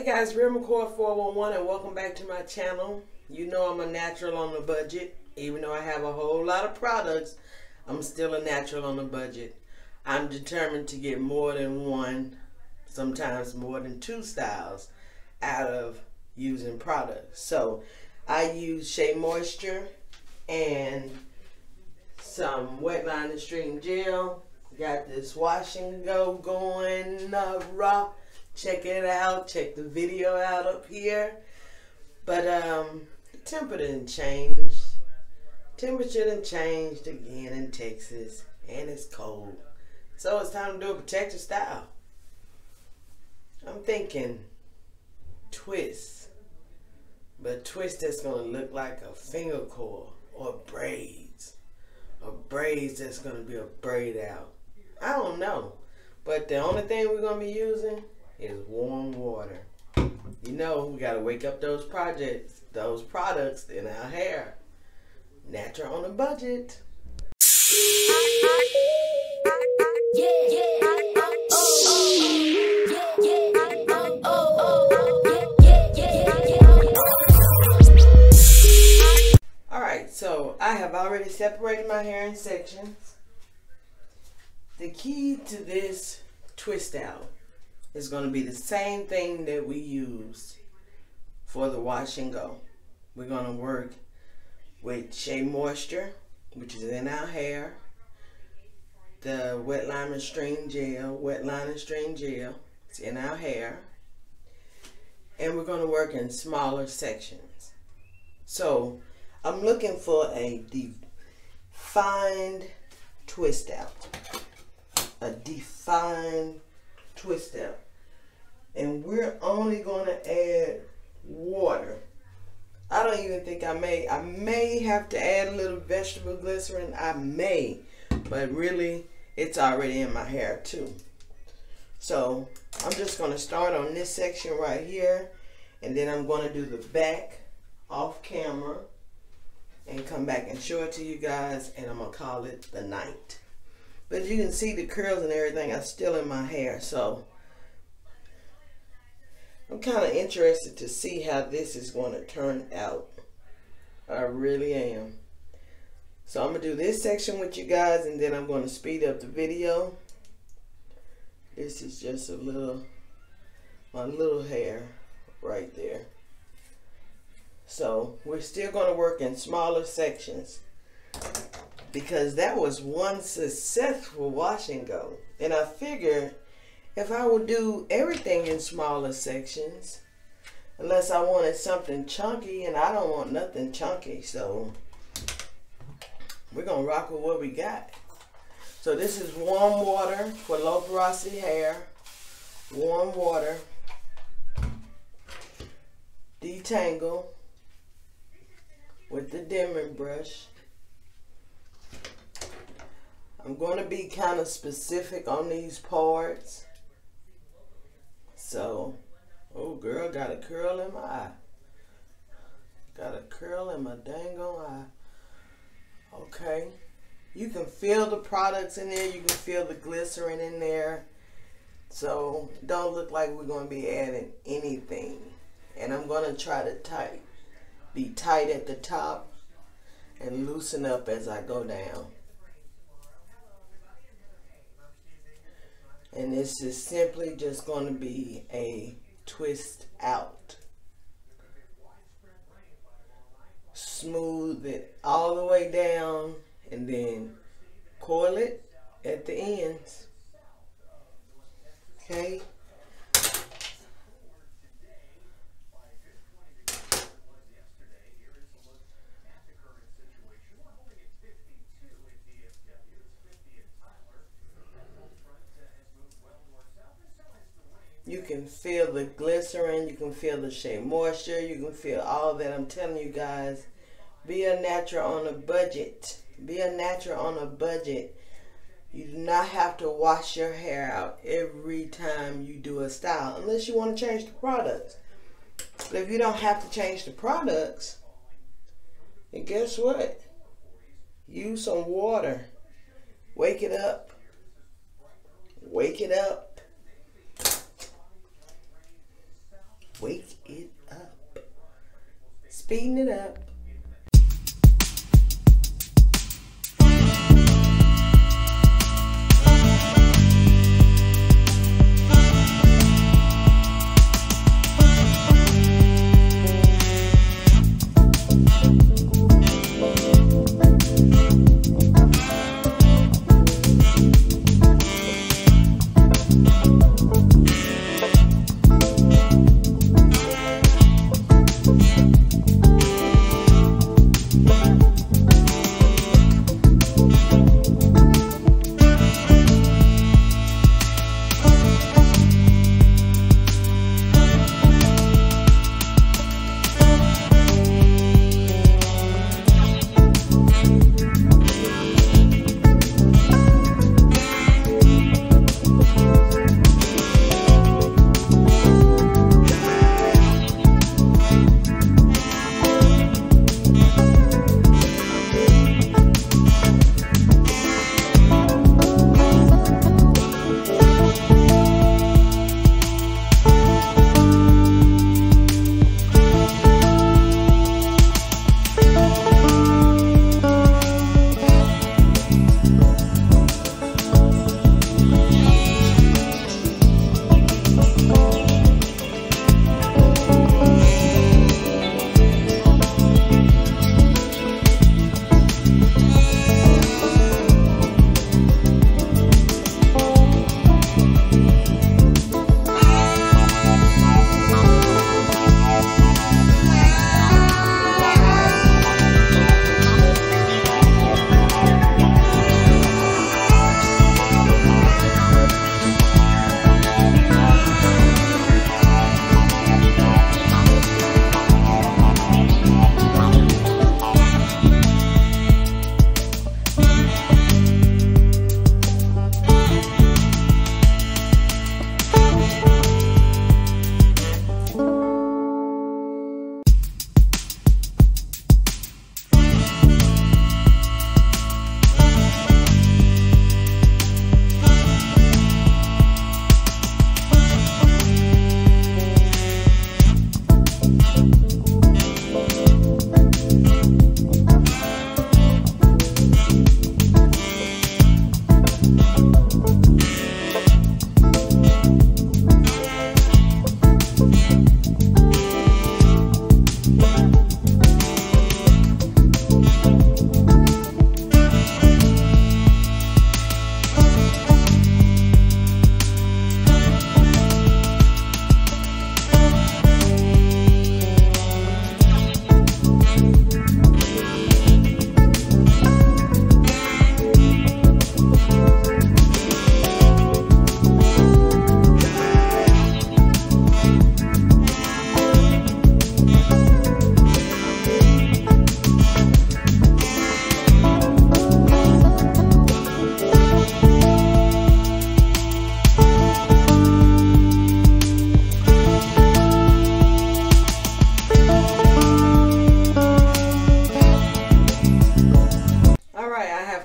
Hey guys, Real McCoy 411 and welcome back to my channel. You know I'm a natural on the budget. Even though I have a whole lot of products, I'm still a natural on the budget. I'm determined to get more than one, sometimes more than two styles out of using products. So I use Shea Moisture and some Wet Line Extreme Gel. Got this wash and go going uh, raw check it out check the video out up here. But um the temperature didn't change temperature didn't changed again in texas and it's cold. So it's time to do a protective style. I'm thinking twist. But twist that's gonna look like a finger coil or braids. Or braids that's gonna be a braid out. I don't know. But the only thing we're gonna be using is warm water. You know, we gotta wake up those projects, those products in our hair. Natural on a budget. Alright, so I have already separated my hair in sections. The key to this twist out is going to be the same thing that we use for the wash and go. We're going to work with Shea Moisture, which is in our hair, the Wet Line String Gel, Wet Line string Gel, it's in our hair, and we're going to work in smaller sections. So I'm looking for a defined twist out, a defined twist them. And we're only going to add water. I don't even think I may. I may have to add a little vegetable glycerin. I may. But really, it's already in my hair too. So, I'm just going to start on this section right here. And then I'm going to do the back off camera. And come back and show it to you guys. And I'm going to call it the night. But you can see the curls and everything are still in my hair. So I'm kind of interested to see how this is going to turn out. I really am. So I'm going to do this section with you guys and then I'm going to speed up the video. This is just a little, my little hair right there. So we're still going to work in smaller sections because that was one successful wash and go. And I figured if I would do everything in smaller sections, unless I wanted something chunky, and I don't want nothing chunky, so we're gonna rock with what we got. So this is warm water for low porosity hair. Warm water. Detangle with the Denman brush. I'm going to be kind of specific on these parts. So, oh girl, got a curl in my eye. Got a curl in my dang eye. Okay. You can feel the products in there. You can feel the glycerin in there. So, don't look like we're going to be adding anything. And I'm going to try to tight, be tight at the top and loosen up as I go down. And this is simply just going to be a twist out. Smooth it all the way down and then coil it at the ends. Okay. Can feel the glycerin, you can feel the shea moisture, you can feel all that. I'm telling you guys, be a natural on a budget. Be a natural on a budget. You do not have to wash your hair out every time you do a style, unless you want to change the products. But if you don't have to change the products, and guess what? Use some water. Wake it up. Wake it up speeding it up.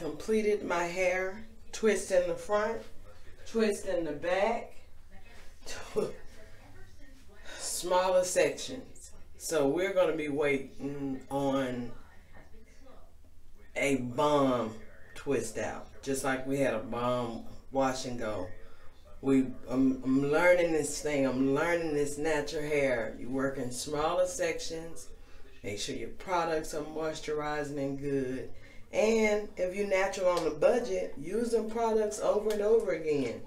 Completed my hair, twist in the front, twist in the back, smaller sections. So we're going to be waiting on a bomb twist out, just like we had a bomb wash and go. We, I'm, I'm learning this thing. I'm learning this natural hair. You work in smaller sections. Make sure your products are moisturizing and good. And if you're natural on the budget, use them products over and over again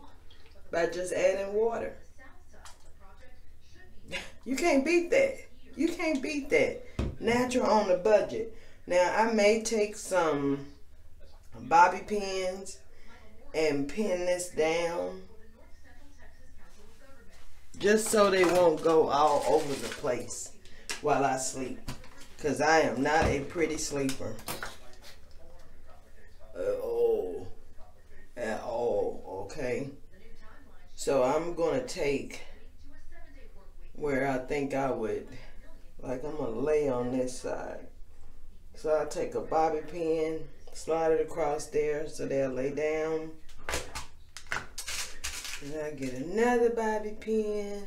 by just adding water. You can't beat that. You can't beat that. Natural on the budget. Now, I may take some bobby pins and pin this down just so they won't go all over the place while I sleep because I am not a pretty sleeper at all. At all, okay? So I'm going to take where I think I would, like I'm going to lay on this side. So I'll take a bobby pin, slide it across there so they'll lay down. And I get another bobby pin,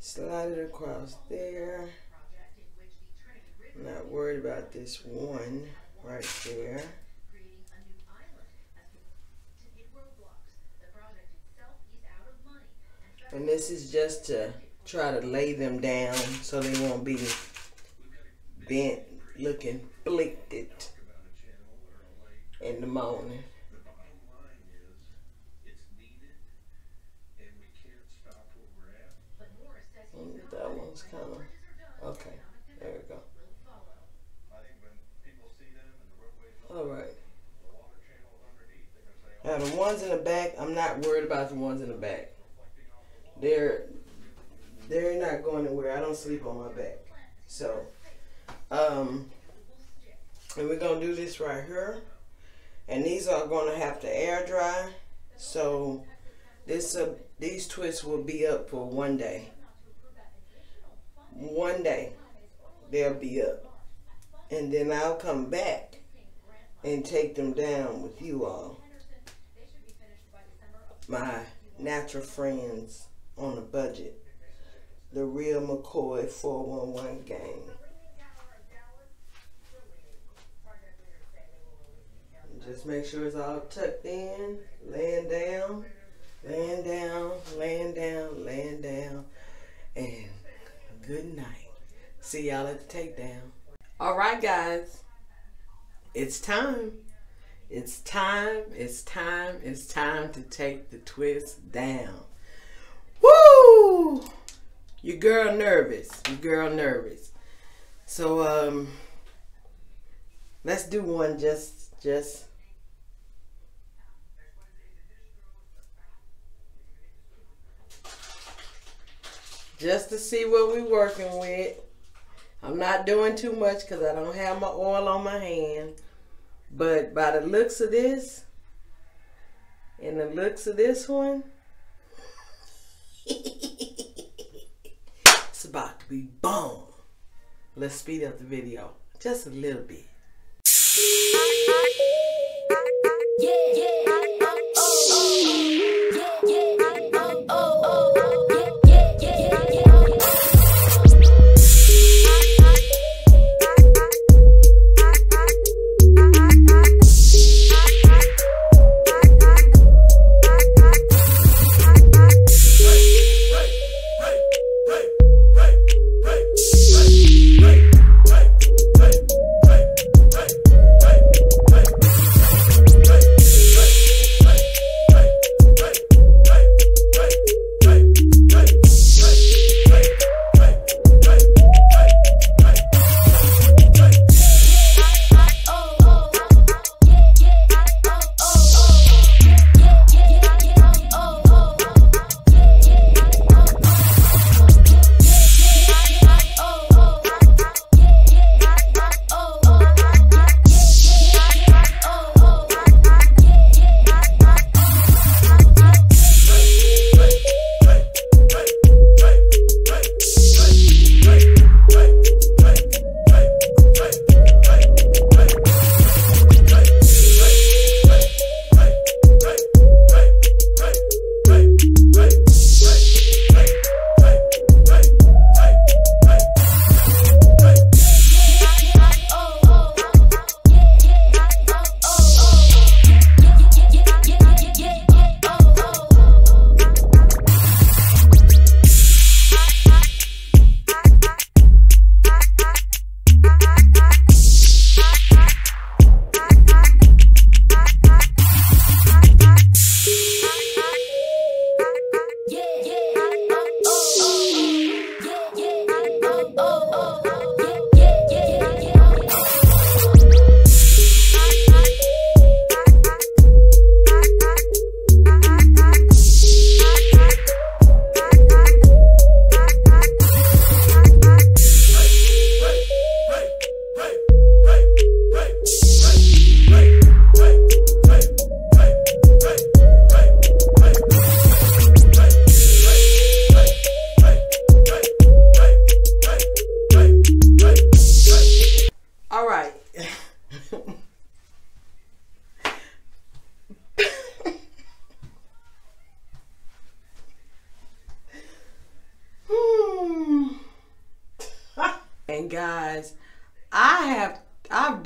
slide it across there. I'm not worried about this one right there. And this is just to try to lay them down so they won't be bent looking blinked in the morning. Mm, that one's kind of okay. There we go. All right. Now the ones in the back, I'm not worried about the ones in the back. They're they're not going anywhere. I don't sleep on my back. So, um, and we're gonna do this right here. And these are gonna have to air dry. So this uh, these twists will be up for one day. One day they'll be up. And then I'll come back and take them down with you all. My natural friends on a budget. The real McCoy 411 game. Just make sure it's all tucked in, laying down, laying down, laying down, laying down, and good night. See y'all at the takedown. All right, guys, it's time. It's time, it's time, it's time to take the twist down. Your girl nervous. Your girl nervous. So um let's do one just just just to see what we're working with. I'm not doing too much because I don't have my oil on my hand. But by the looks of this, and the looks of this one, boom. Let's speed up the video just a little bit. And guys,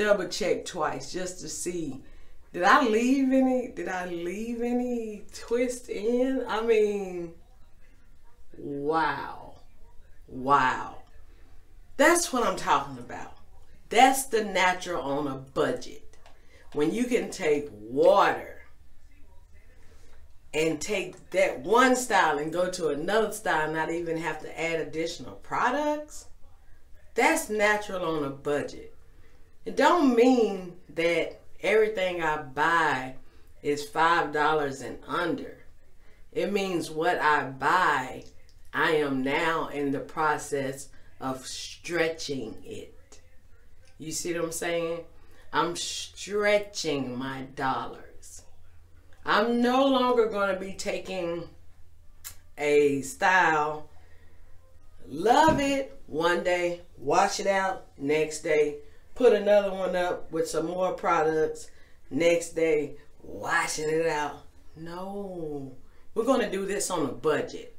double check twice just to see did I leave any did I leave any twist in? I mean wow. Wow. That's what I'm talking about. That's the natural on a budget. When you can take water and take that one style and go to another style, not even have to add additional products, that's natural on a budget. It don't mean that everything I buy is five dollars and under. It means what I buy, I am now in the process of stretching it. You see what I'm saying? I'm stretching my dollars. I'm no longer going to be taking a style, love it one day, wash it out next day, put another one up with some more products next day, washing it out. No, we're going to do this on a budget.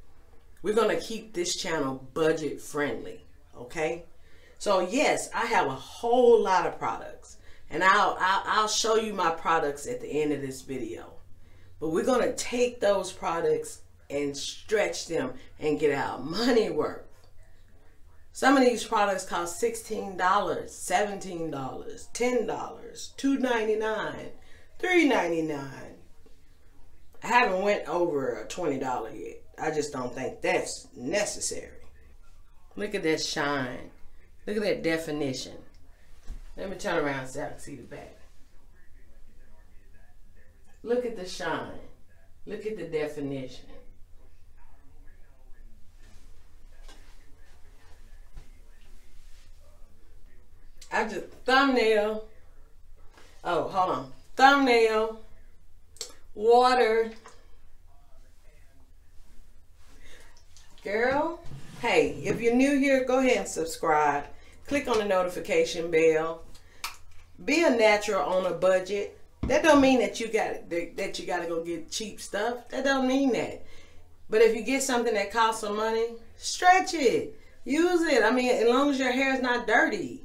We're going to keep this channel budget friendly, okay? So yes, I have a whole lot of products and I'll, I'll, I'll show you my products at the end of this video. But we're going to take those products and stretch them and get our money worth. Some of these products cost $16, $17, $10, $2.99, $3.99. I haven't went over a $20 yet. I just don't think that's necessary. Look at that shine. Look at that definition. Let me turn around so I can see the back. Look at the shine. Look at the definition. I just thumbnail. Oh, hold on. Thumbnail. Water. Girl. Hey, if you're new here, go ahead and subscribe. Click on the notification bell. Be a natural on a budget. That don't mean that you got that you got to go get cheap stuff. That don't mean that. But if you get something that costs some money, stretch it. Use it. I mean, as long as your hair is not dirty.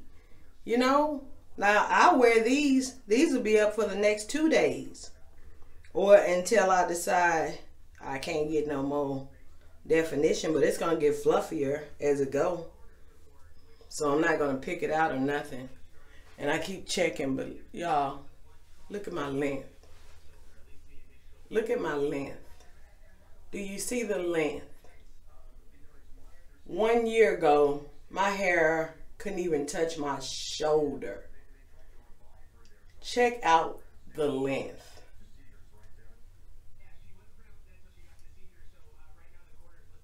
You know? Now, I wear these. These will be up for the next two days. Or until I decide I can't get no more definition, but it's gonna get fluffier as it go. So I'm not gonna pick it out or nothing. And I keep checking, but y'all, look at my length. Look at my length. Do you see the length? One year ago, my hair couldn't even touch my shoulder. Check out the length.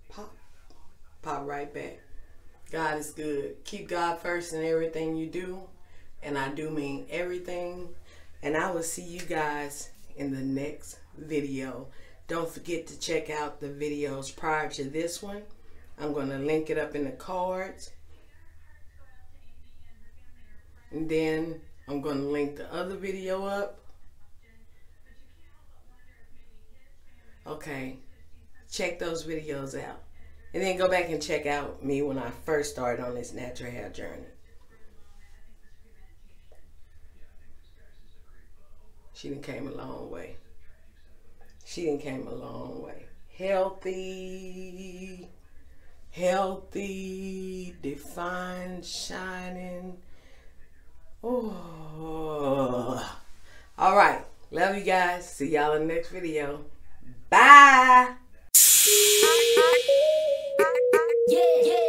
pop pop right back. God is good. Keep God first in everything you do. And I do mean everything. And I will see you guys in the next video. Don't forget to check out the videos prior to this one. I'm going to link it up in the cards. And then I'm going to link the other video up. Okay. Check those videos out. And then go back and check out me when I first started on this natural hair journey. She done came a long way. She done came a long way. Healthy, healthy, defined, shining. Oh. All right. Love you guys. See y'all in the next video. Bye. Yeah, yeah.